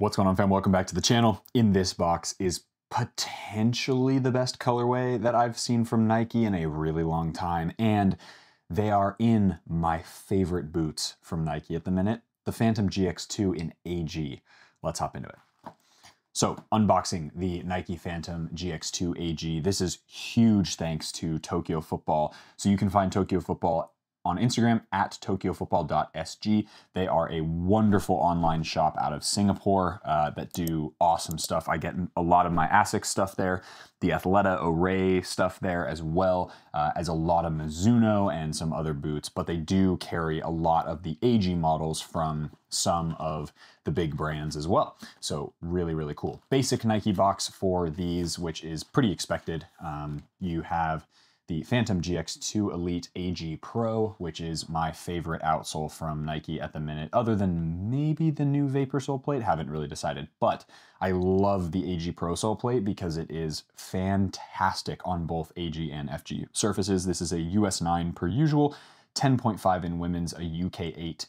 What's going on fam? Welcome back to the channel. In this box is potentially the best colorway that I've seen from Nike in a really long time. And they are in my favorite boots from Nike at the minute, the Phantom GX2 in AG. Let's hop into it. So unboxing the Nike Phantom GX2 AG. This is huge thanks to Tokyo Football. So you can find Tokyo Football on Instagram at tokyofootball.sg. They are a wonderful online shop out of Singapore uh, that do awesome stuff. I get a lot of my ASICS stuff there, the Athleta Array stuff there as well uh, as a lot of Mizuno and some other boots, but they do carry a lot of the AG models from some of the big brands as well. So really, really cool. Basic Nike box for these, which is pretty expected. Um, you have the Phantom GX2 Elite AG Pro, which is my favorite outsole from Nike at the minute, other than maybe the new Vapor sole plate, haven't really decided. But I love the AG Pro sole plate because it is fantastic on both AG and FG surfaces. This is a US 9 per usual, 10.5 in women's, a UK 8,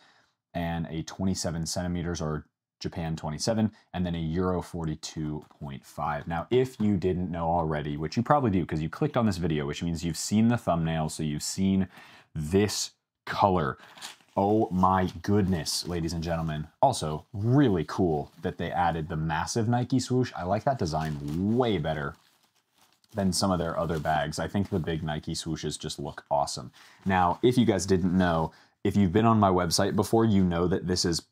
and a 27 centimeters or Japan 27, and then a Euro 42.5. Now, if you didn't know already, which you probably do because you clicked on this video, which means you've seen the thumbnail, so you've seen this color. Oh my goodness, ladies and gentlemen. Also, really cool that they added the massive Nike swoosh. I like that design way better than some of their other bags. I think the big Nike swooshes just look awesome. Now, if you guys didn't know, if you've been on my website before, you know that this is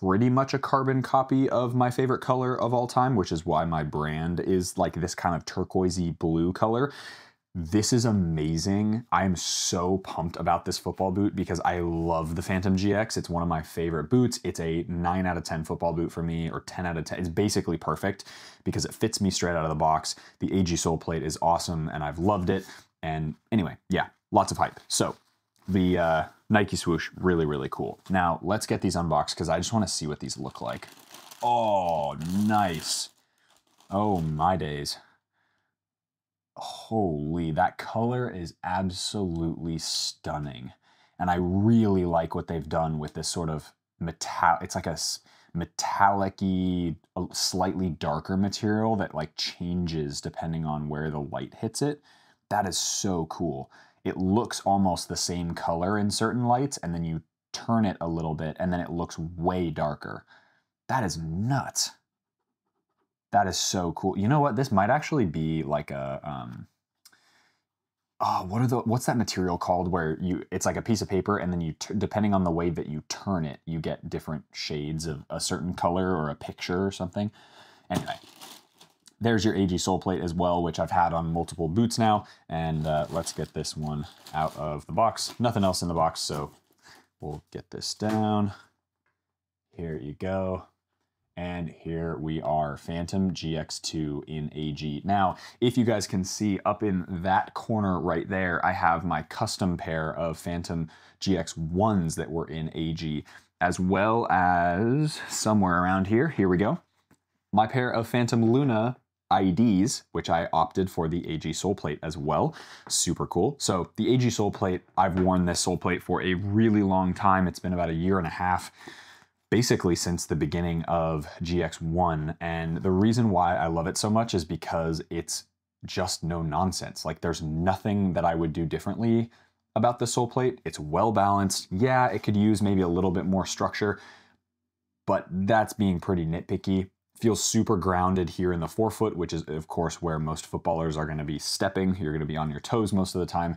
pretty much a carbon copy of my favorite color of all time, which is why my brand is like this kind of turquoisey blue color. This is amazing. I am so pumped about this football boot because I love the Phantom GX. It's one of my favorite boots. It's a 9 out of 10 football boot for me, or 10 out of 10. It's basically perfect because it fits me straight out of the box. The AG sole plate is awesome and I've loved it. And anyway, yeah, lots of hype. So the uh, Nike swoosh, really, really cool. Now, let's get these unboxed because I just want to see what these look like. Oh, nice. Oh, my days. Holy, that color is absolutely stunning. And I really like what they've done with this sort of metal, it's like a metallic slightly darker material that like changes depending on where the light hits it. That is so cool it looks almost the same color in certain lights, and then you turn it a little bit, and then it looks way darker. That is nuts. That is so cool. You know what? This might actually be like a um, oh, what are the what's that material called where you it's like a piece of paper and then you depending on the way that you turn it, you get different shades of a certain color or a picture or something. Anyway, there's your AG sole plate as well, which I've had on multiple boots now. And uh, let's get this one out of the box. Nothing else in the box, so we'll get this down. Here you go. And here we are, Phantom GX2 in AG. Now, if you guys can see up in that corner right there, I have my custom pair of Phantom GX1s that were in AG, as well as somewhere around here, here we go, my pair of Phantom Luna IDs, which I opted for the AG sole plate as well. Super cool. So the AG sole plate, I've worn this sole plate for a really long time. It's been about a year and a half, basically since the beginning of GX1. And the reason why I love it so much is because it's just no nonsense. Like there's nothing that I would do differently about the sole plate. It's well balanced. Yeah, it could use maybe a little bit more structure, but that's being pretty nitpicky feels super grounded here in the forefoot, which is of course where most footballers are gonna be stepping. You're gonna be on your toes most of the time.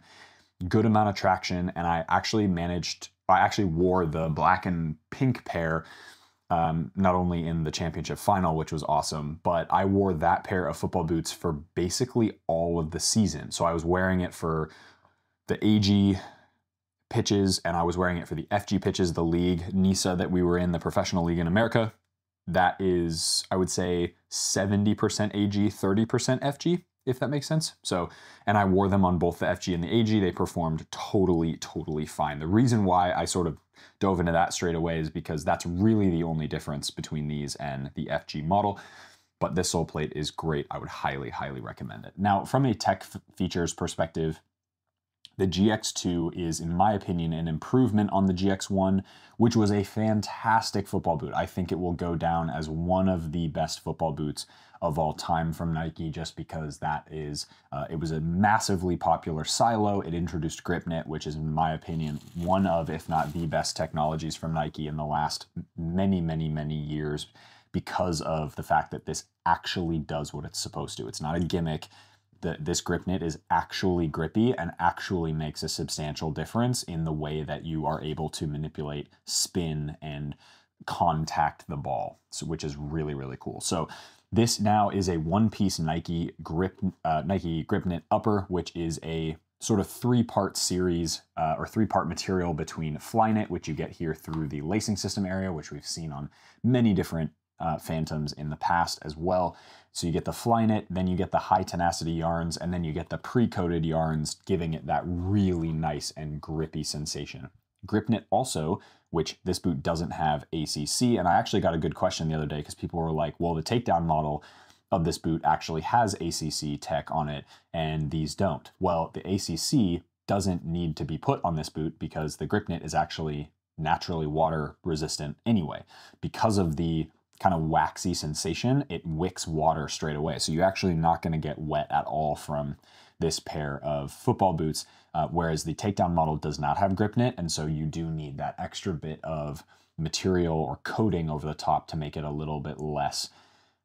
Good amount of traction, and I actually managed, I actually wore the black and pink pair um, not only in the championship final, which was awesome, but I wore that pair of football boots for basically all of the season. So I was wearing it for the AG pitches, and I was wearing it for the FG pitches, the league, NISA that we were in, the professional league in America that is, I would say, 70% AG, 30% FG, if that makes sense. So, and I wore them on both the FG and the AG. They performed totally, totally fine. The reason why I sort of dove into that straight away is because that's really the only difference between these and the FG model. But this sole plate is great. I would highly, highly recommend it. Now, from a tech features perspective, The GX2 is, in my opinion, an improvement on the GX1, which was a fantastic football boot. I think it will go down as one of the best football boots of all time from Nike just because that is, uh, it was a massively popular silo. It introduced GripKnit, which is, in my opinion, one of, if not the best technologies from Nike in the last many, many, many years because of the fact that this actually does what it's supposed to. It's not a gimmick this GripKnit is actually grippy and actually makes a substantial difference in the way that you are able to manipulate spin and contact the ball, so, which is really, really cool. So this now is a one-piece Nike grip uh, Nike GripKnit upper, which is a sort of three-part series uh, or three-part material between Flyknit, which you get here through the lacing system area, which we've seen on many different uh, Phantoms in the past as well. So you get the Flyknit, then you get the high tenacity yarns, and then you get the pre-coated yarns, giving it that really nice and grippy sensation. GripKnit also, which this boot doesn't have ACC, and I actually got a good question the other day because people were like, well, the takedown model of this boot actually has ACC tech on it, and these don't. Well, the ACC doesn't need to be put on this boot because the GripKnit is actually naturally water resistant anyway. Because of the kind of waxy sensation, it wicks water straight away. So you're actually not going to get wet at all from this pair of football boots, uh, whereas the takedown model does not have grip knit, and so you do need that extra bit of material or coating over the top to make it a little bit less,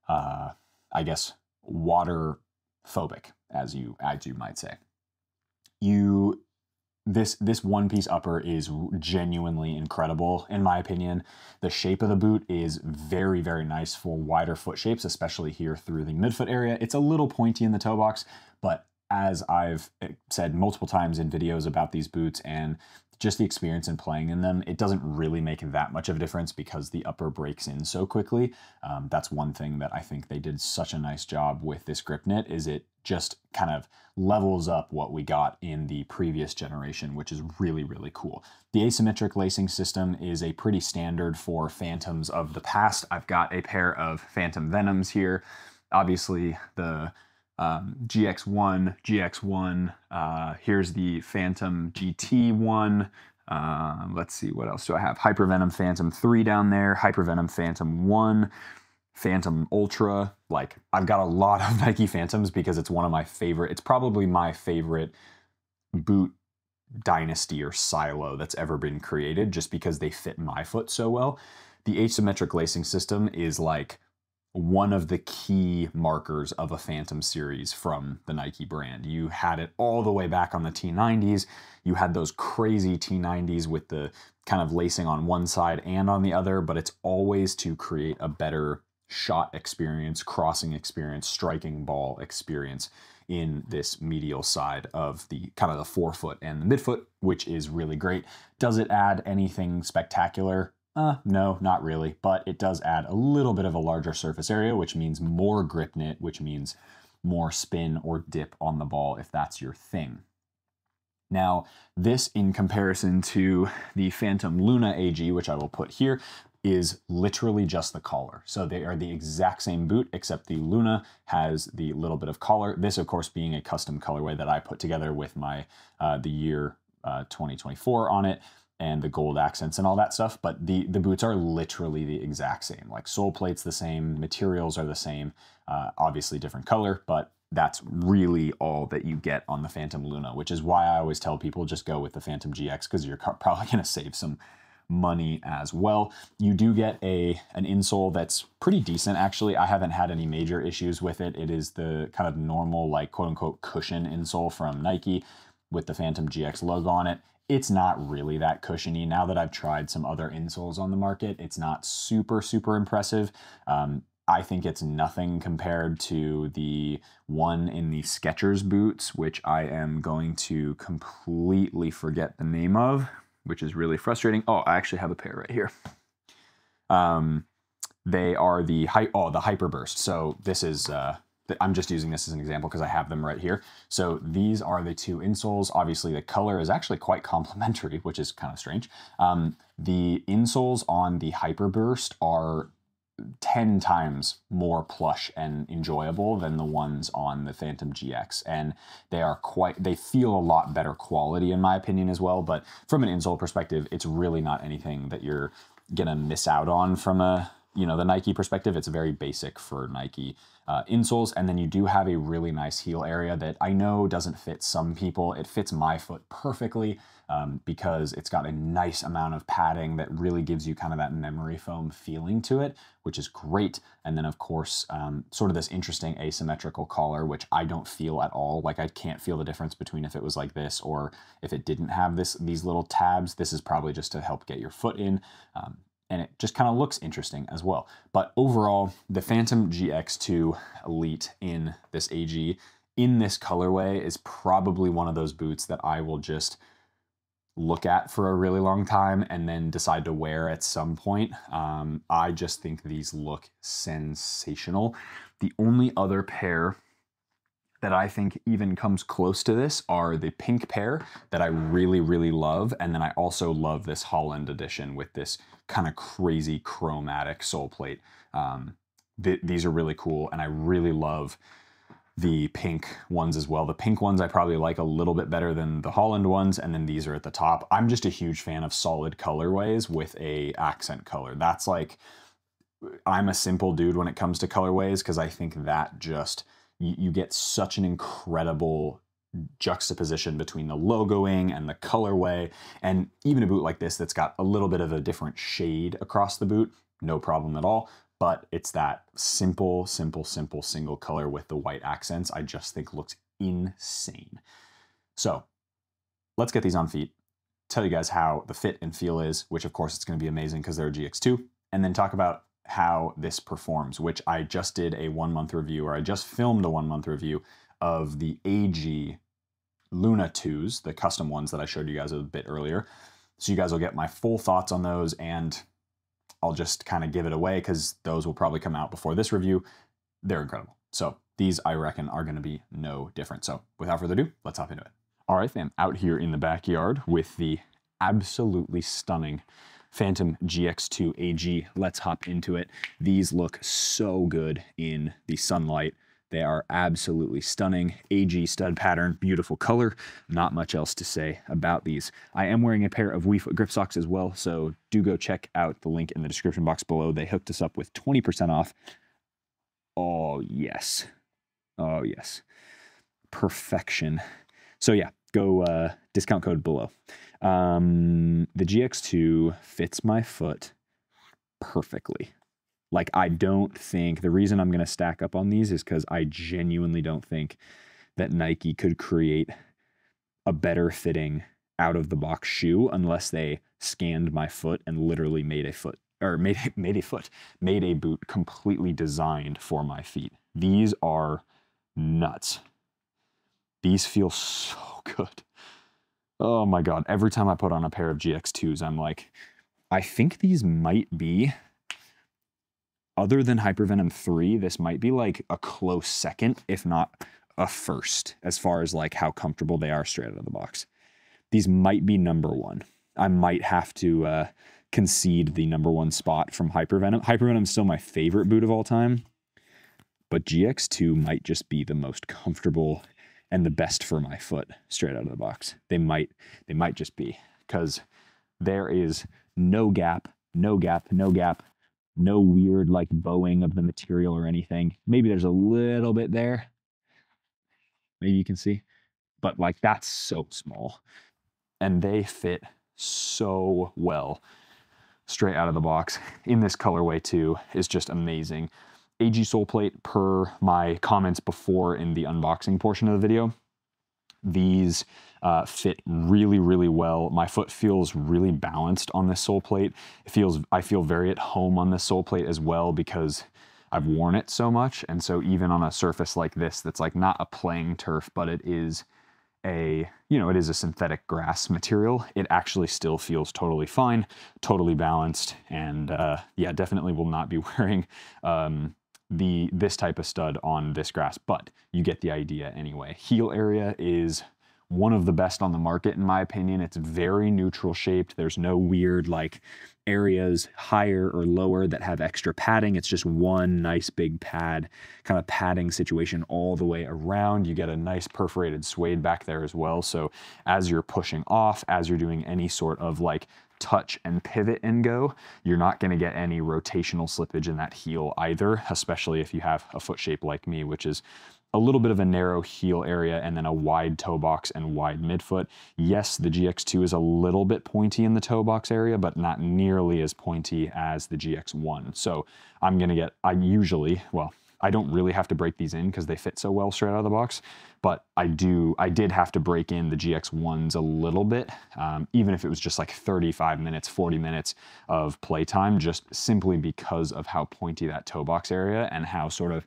uh, I guess, water phobic, as you as you might say. You this this one piece upper is genuinely incredible in my opinion. The shape of the boot is very very nice for wider foot shapes especially here through the midfoot area. It's a little pointy in the toe box but as i've eh, said multiple times in videos about these boots and just the experience in playing in them, it doesn't really make that much of a difference because the upper breaks in so quickly. Um, that's one thing that I think they did such a nice job with this grip knit is it just kind of levels up what we got in the previous generation, which is really, really cool. The asymmetric lacing system is a pretty standard for Phantoms of the past. I've got a pair of Phantom Venoms here. Obviously, the um, GX1, GX1. Uh, here's the Phantom GT1. Uh, let's see, what else do I have? Hypervenom Phantom 3 down there, Hypervenom Phantom 1, Phantom Ultra. Like, I've got a lot of Nike Phantoms because it's one of my favorite, it's probably my favorite boot dynasty or silo that's ever been created just because they fit my foot so well. The asymmetric lacing system is like one of the key markers of a Phantom series from the Nike brand. You had it all the way back on the T90s. You had those crazy T90s with the kind of lacing on one side and on the other, but it's always to create a better shot experience, crossing experience, striking ball experience in this medial side of the kind of the forefoot and the midfoot, which is really great. Does it add anything spectacular? Uh, no, not really, but it does add a little bit of a larger surface area, which means more grip knit, which means more spin or dip on the ball if that's your thing. Now, this in comparison to the Phantom Luna AG, which I will put here, is literally just the collar. So they are the exact same boot, except the Luna has the little bit of collar. This, of course, being a custom colorway that I put together with my uh, the year uh, 2024 on it and the gold accents and all that stuff, but the, the boots are literally the exact same. Like sole plate's the same, materials are the same, uh, obviously different color, but that's really all that you get on the Phantom Luna, which is why I always tell people just go with the Phantom GX because you're probably going to save some money as well. You do get a an insole that's pretty decent actually. I haven't had any major issues with it. It is the kind of normal like quote unquote cushion insole from Nike with the Phantom GX logo on it it's not really that cushiony. Now that I've tried some other insoles on the market, it's not super, super impressive. Um, I think it's nothing compared to the one in the Skechers boots, which I am going to completely forget the name of, which is really frustrating. Oh, I actually have a pair right here. Um, they are the oh the Hyperburst. So this is uh, I'm just using this as an example because I have them right here. So these are the two insoles. Obviously the color is actually quite complementary, which is kind of strange. Um, the insoles on the Hyperburst are 10 times more plush and enjoyable than the ones on the Phantom GX. And they are quite, they feel a lot better quality in my opinion as well. But from an insole perspective, it's really not anything that you're gonna miss out on from a, you know, the Nike perspective. It's very basic for Nike uh, insoles. And then you do have a really nice heel area that I know doesn't fit some people. It fits my foot perfectly um, because it's got a nice amount of padding that really gives you kind of that memory foam feeling to it, which is great. And then of course, um, sort of this interesting asymmetrical collar, which I don't feel at all. Like I can't feel the difference between if it was like this or if it didn't have this these little tabs. This is probably just to help get your foot in. Um, and it just kind of looks interesting as well. But overall, the Phantom GX2 Elite in this AG, in this colorway, is probably one of those boots that I will just look at for a really long time and then decide to wear at some point. Um, I just think these look sensational. The only other pair that I think even comes close to this are the pink pair that I really, really love. And then I also love this Holland edition with this kind of crazy chromatic sole plate. Um, th these are really cool. And I really love the pink ones as well. The pink ones I probably like a little bit better than the Holland ones, and then these are at the top. I'm just a huge fan of solid colorways with a accent color. That's like, I'm a simple dude when it comes to colorways because I think that just, you, you get such an incredible juxtaposition between the logoing and the colorway. And even a boot like this that's got a little bit of a different shade across the boot, no problem at all but it's that simple, simple, simple single color with the white accents I just think looks insane. So let's get these on feet, tell you guys how the fit and feel is, which of course it's gonna be amazing because they're a GX2, and then talk about how this performs, which I just did a one month review, or I just filmed a one month review of the AG Luna 2s, the custom ones that I showed you guys a bit earlier. So you guys will get my full thoughts on those and I'll just kind of give it away because those will probably come out before this review. They're incredible. So these, I reckon, are going to be no different. So without further ado, let's hop into it. All right, then, out here in the backyard with the absolutely stunning Phantom GX2 AG. Let's hop into it. These look so good in the sunlight. They are absolutely stunning. AG stud pattern, beautiful color. Not much else to say about these. I am wearing a pair of WeFoot grip socks as well, so do go check out the link in the description box below. They hooked us up with 20% off. Oh, yes. Oh, yes. Perfection. So yeah, go uh, discount code below. Um, the GX2 fits my foot perfectly. Like, I don't think the reason I'm going to stack up on these is because I genuinely don't think that Nike could create a better fitting out of the box shoe unless they scanned my foot and literally made a foot or made made a foot made a boot completely designed for my feet. These are nuts. These feel so good. Oh my god, every time I put on a pair of GX2s I'm like I think these might be other than Hypervenom 3, this might be like a close second, if not a first, as far as like how comfortable they are straight out of the box. These might be number one. I might have to uh, concede the number one spot from Hypervenom. Hypervenom is still my favorite boot of all time, but GX2 might just be the most comfortable and the best for my foot straight out of the box. They might, they might just be because there is no gap, no gap, no gap, no weird like bowing of the material or anything. Maybe there's a little bit there. Maybe you can see, but like that's so small. And they fit so well straight out of the box in this colorway too is just amazing. AG sole plate per my comments before in the unboxing portion of the video. These uh, fit really, really well. My foot feels really balanced on this sole plate. It feels, I feel very at home on this sole plate as well because I've worn it so much. And so even on a surface like this, that's like not a playing turf, but it is a, you know, it is a synthetic grass material, it actually still feels totally fine, totally balanced. And uh, yeah, definitely will not be wearing um, the this type of stud on this grass, but you get the idea anyway. Heel area is one of the best on the market, in my opinion. It's very neutral shaped. There's no weird like areas higher or lower that have extra padding. It's just one nice big pad, kind of padding situation all the way around. You get a nice perforated suede back there as well. So as you're pushing off, as you're doing any sort of like touch and pivot and go, you're not gonna get any rotational slippage in that heel either, especially if you have a foot shape like me, which is a little bit of a narrow heel area and then a wide toe box and wide midfoot. Yes, the GX2 is a little bit pointy in the toe box area, but not nearly as pointy as the GX1. So I'm gonna get, I usually, well, I don't really have to break these in because they fit so well straight out of the box, but I do, I did have to break in the GX1s a little bit, um, even if it was just like 35 minutes, 40 minutes of playtime, just simply because of how pointy that toe box area and how sort of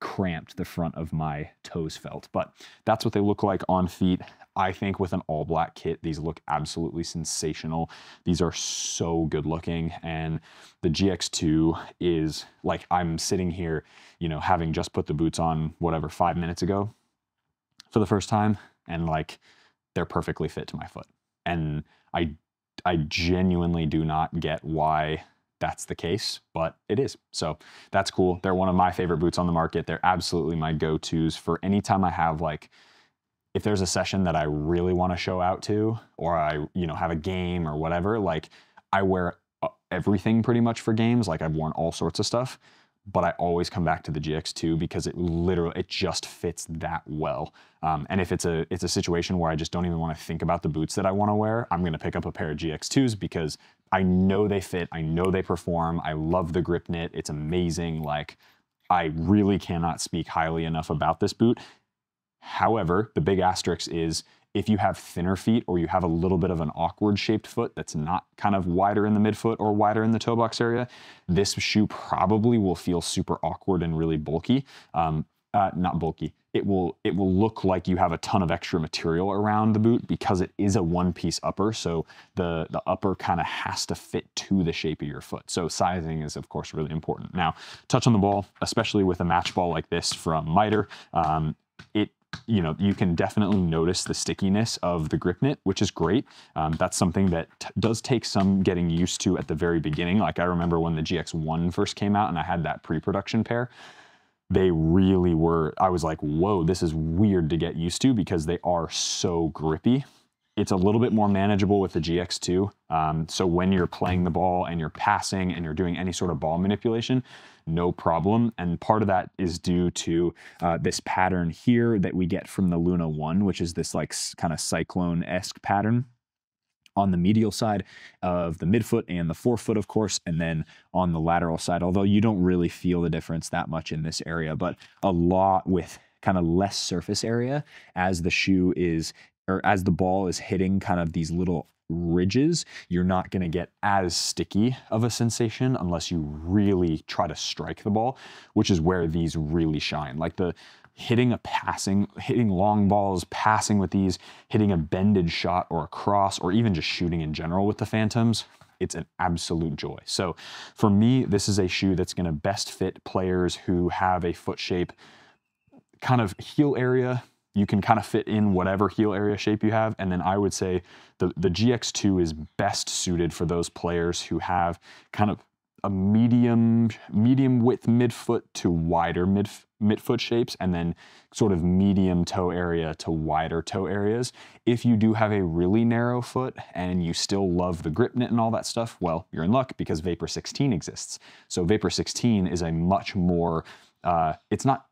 cramped the front of my toes felt. But that's what they look like on feet. I think with an all black kit, these look absolutely sensational. These are so good looking. And the GX2 is like, I'm sitting here, you know, having just put the boots on whatever, five minutes ago for the first time. And like, they're perfectly fit to my foot. And I, I genuinely do not get why that's the case, but it is. So that's cool. They're one of my favorite boots on the market. They're absolutely my go-tos for any time I have like, if there's a session that I really want to show out to, or I, you know, have a game or whatever, like I wear uh, everything pretty much for games. Like I've worn all sorts of stuff, but I always come back to the GX2 because it literally, it just fits that well. Um, and if it's a, it's a situation where I just don't even want to think about the boots that I want to wear, I'm going to pick up a pair of GX2s because I know they fit, I know they perform, I love the grip knit, it's amazing. Like, I really cannot speak highly enough about this boot. However, the big asterisk is if you have thinner feet or you have a little bit of an awkward shaped foot that's not kind of wider in the midfoot or wider in the toe box area, this shoe probably will feel super awkward and really bulky. Um, uh, not bulky. It will it will look like you have a ton of extra material around the boot because it is a one piece upper. So the the upper kind of has to fit to the shape of your foot. So sizing is of course really important. Now touch on the ball, especially with a match ball like this from Mitre. Um, it you know, you can definitely notice the stickiness of the grip knit, which is great. Um, that's something that does take some getting used to at the very beginning. Like I remember when the GX1 first came out and I had that pre-production pair, they really were, I was like, whoa, this is weird to get used to because they are so grippy. It's a little bit more manageable with the GX2. Um, so when you're playing the ball and you're passing and you're doing any sort of ball manipulation, no problem. And part of that is due to uh, this pattern here that we get from the Luna 1, which is this like kind of cyclone-esque pattern on the medial side of the midfoot and the forefoot, of course, and then on the lateral side, although you don't really feel the difference that much in this area, but a lot with kind of less surface area as the shoe is, or as the ball is hitting kind of these little ridges, you're not going to get as sticky of a sensation unless you really try to strike the ball, which is where these really shine. Like the hitting a passing, hitting long balls, passing with these, hitting a bended shot or a cross, or even just shooting in general with the Phantoms, it's an absolute joy. So for me, this is a shoe that's gonna best fit players who have a foot shape kind of heel area. You can kind of fit in whatever heel area shape you have. And then I would say the, the GX2 is best suited for those players who have kind of a medium medium width midfoot to wider mid midfoot shapes and then sort of medium toe area to wider toe areas. If you do have a really narrow foot and you still love the grip knit and all that stuff, well, you're in luck because Vapor 16 exists. So Vapor 16 is a much more, uh, it's not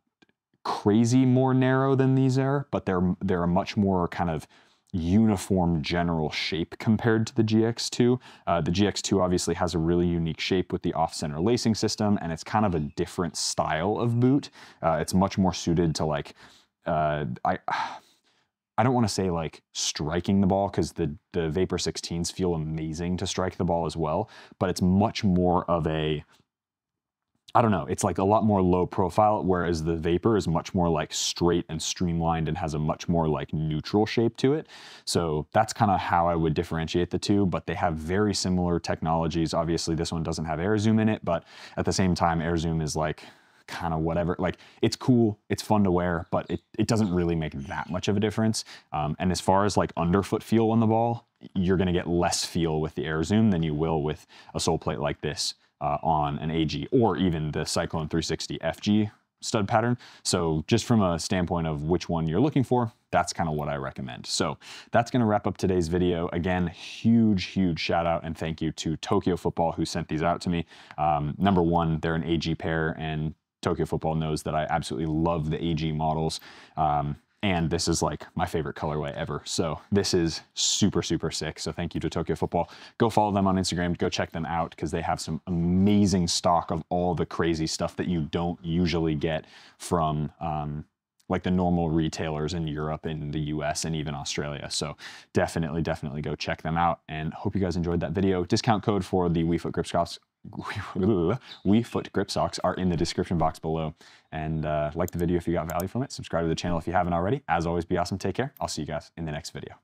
crazy more narrow than these are, but they're, they're a much more kind of uniform general shape compared to the GX2. Uh, the GX2 obviously has a really unique shape with the off-center lacing system, and it's kind of a different style of boot. Uh, it's much more suited to like, uh, I, I don't want to say like striking the ball because the, the Vapor 16s feel amazing to strike the ball as well, but it's much more of a I don't know, it's like a lot more low profile, whereas the Vapor is much more like straight and streamlined and has a much more like neutral shape to it. So that's kind of how I would differentiate the two, but they have very similar technologies. Obviously this one doesn't have air zoom in it, but at the same time, air zoom is like kind of whatever. Like it's cool, it's fun to wear, but it, it doesn't really make that much of a difference. Um, and as far as like underfoot feel on the ball, you're gonna get less feel with the Air Zoom than you will with a sole plate like this uh, on an AG or even the Cyclone 360 FG stud pattern. So just from a standpoint of which one you're looking for, that's kind of what I recommend. So that's gonna wrap up today's video. Again, huge, huge shout out and thank you to Tokyo Football who sent these out to me. Um, number one, they're an AG pair and Tokyo Football knows that I absolutely love the AG models. Um, and this is like my favorite colorway ever. So this is super, super sick. So thank you to Tokyo Football. Go follow them on Instagram, go check them out because they have some amazing stock of all the crazy stuff that you don't usually get from um, like the normal retailers in Europe and the US and even Australia. So definitely, definitely go check them out and hope you guys enjoyed that video. Discount code for the WeFoot Grip Socks WeFoot Grip Socks are in the description box below. And uh, like the video if you got value from it. Subscribe to the channel if you haven't already. As always, be awesome. Take care. I'll see you guys in the next video.